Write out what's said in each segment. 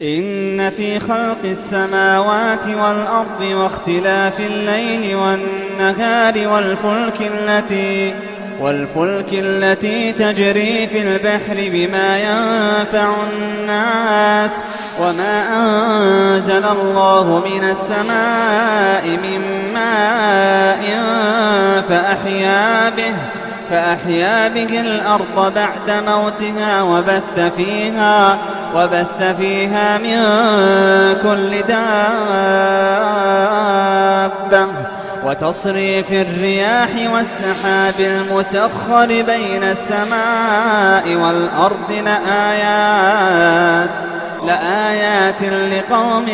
إن في خلق السماوات والأرض واختلاف الليل والنهار والفلك التي والفلك التي تجري في البحر بما ينفع الناس وما أنزل الله من السماء من ماء فأحيا به فأحيا به الأرض بعد موتها وبث فيها وبث فيها من كل دابة وتصريف الرياح والسحاب المسخر بين السماء والأرض لآيات لآيات لقوم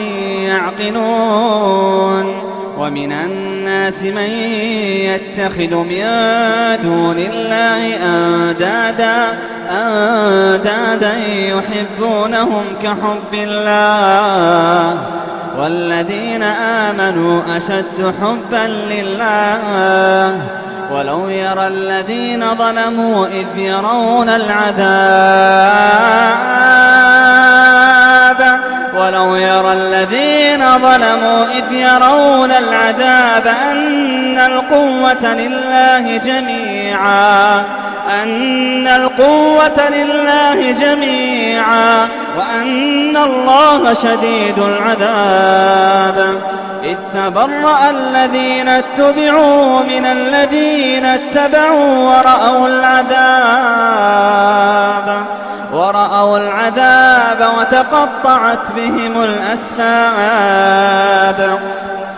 يعقلون. ومن الناس من يتخذ من دون الله أندادا أندادا يحبونهم كحب الله والذين آمنوا أشد حبا لله ولو يرى الذين ظلموا إذ يرون العذاب ولو يرى الذين ظلموا إذ يرون العذاب أن القوة لله جميعا أن القوة لله جميعا وأن الله شديد العذاب. إذ تبرأ الذين اتبعوا من الذين اتبعوا ورأوا العذاب ورأوا العذاب وتقطعت بهم الأسباب.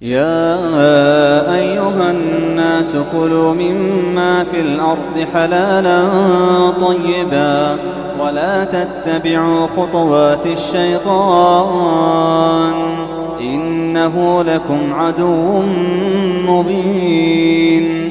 يا أيها الناس كلوا مما في الأرض حلالا طيبا ولا تتبعوا خطوات الشيطان إنه لكم عدو مبين.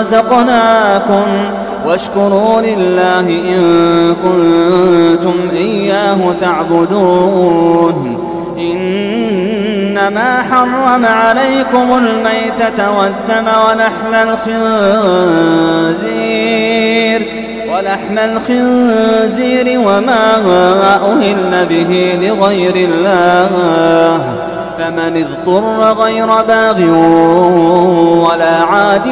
رزقناكم واشكروا لله إن كنتم إياه تعبدون. إنما حرم عليكم الميتة والدم ولحم الخنزير ولحم الخنزير وما أهل به لغير الله. فمن اضطر غير باغ ولا عاد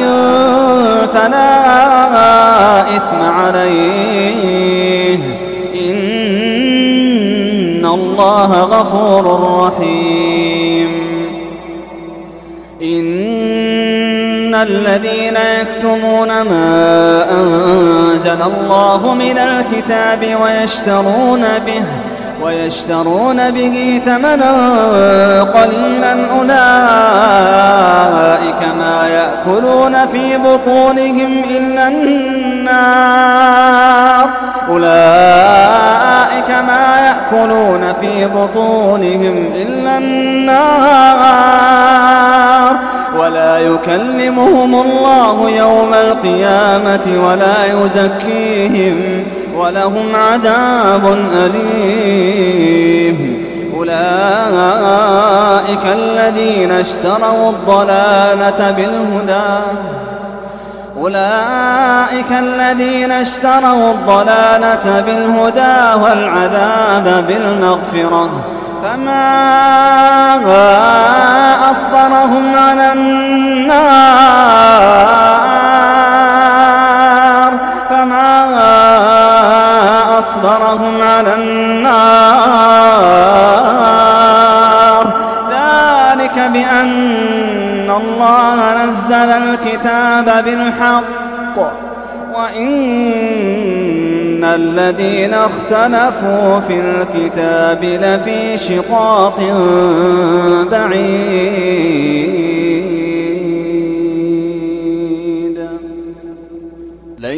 فلا إثم عليه. إن الله غفور رحيم. إن الذين يكتمون ما أنزل الله من الكتاب ويشترون به ويشترون به ثمنا قليلا أولئك ما يأكلون في بطونهم إلا النار. أولئك ما يأكلون في بطونهم إلا النار. ولا يكلمهم الله يوم القيامة ولا يزكيهم. ولهم عذاب أليم. أولئك الذين اشتروا الضلالة بالهدى. أولئك الذين اشتروا الضلالة بالهدى والعذاب بالمغفرة. فما أصبرهم على النار. أصبرهم على النار. ذلك بأن الله نزل الكتاب بالحق. وإن الذين اختلفوا في الكتاب لفي شقاق بعيد.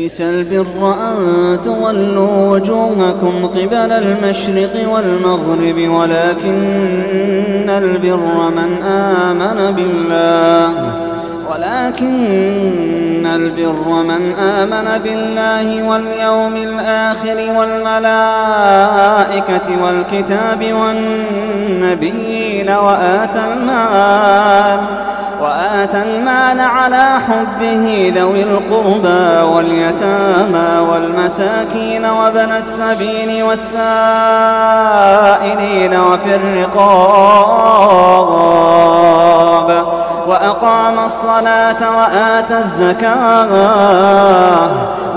ليس البر أن تولوا وجوهكم قبل المشرق والمغرب ولكن البر من آمن بالله. ولكن البر من آمن بالله واليوم الآخر والملائكة والكتاب والنبيين وآتى المال. وآتى المال على حبه ذوي القربى واليتامى والمساكين وابن السبيل والسائلين وفي الرقاب وأقام الصلاة وآتى الزكاة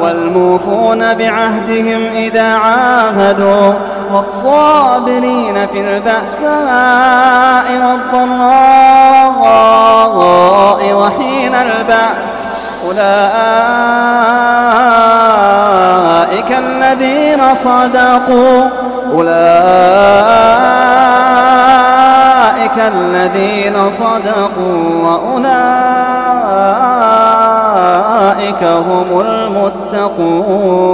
والموفون بعهدهم إذا عاهدوا والصابرين في البأساء والضراء وحين البأس أولئك الذين صدقوا أولئك الذين صدقوا وأولئك هم المتقون.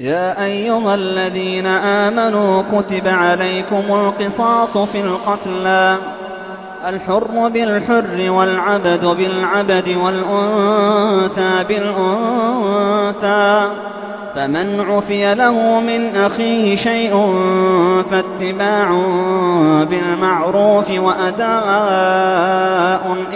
يا أيها الذين آمنوا كتب عليكم القصاص في القتلى. الحر بالحر والعبد بالعبد والأنثى بالأنثى. فمن عفي له من أخيه شيء فاتباع بالمعروف وأداء.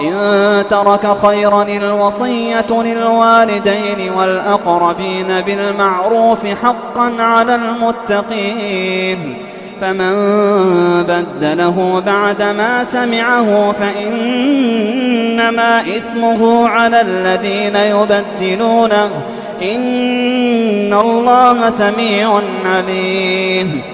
إن ترك خيرا الوصية للوالدين والأقربين بالمعروف حقا على المتقين. فمن بدله بعدما سمعه فإنما إثمه على الذين يبدلونه. إن الله سميع عليم.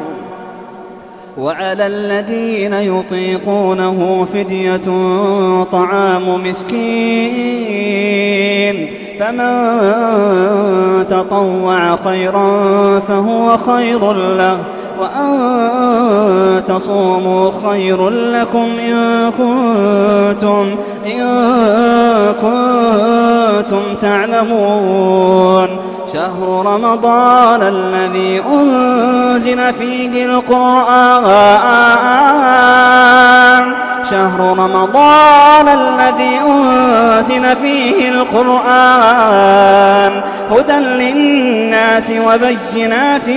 وعلى الذين يطيقونه فدية طعام مسكين. فمن تطوع خيرا فهو خير له وأن تصوموا خير لكم إن كنتم, إن كنتم تعلمون شهر رمضان الذي أنزل فيه القرآن. شهر رمضان الذي أنزل فيه القرآن. هدى للناس وبينات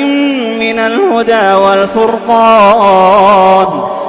من الهدى والفرقان.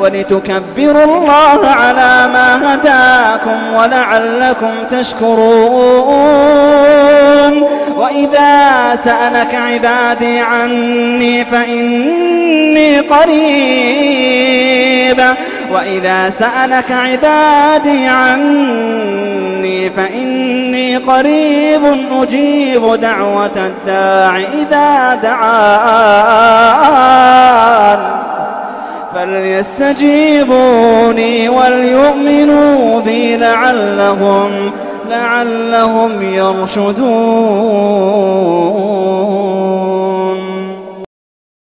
ولتكبروا الله على ما هداكم ولعلكم تشكرون. وإذا سألك عبادي عني فإني قريب. وإذا سألك عبادي عني فإني قريب أجيب دعوة الداع إذا دعان. فليستجيبوني وليؤمنوا بي لعلهم لعلهم يرشدون.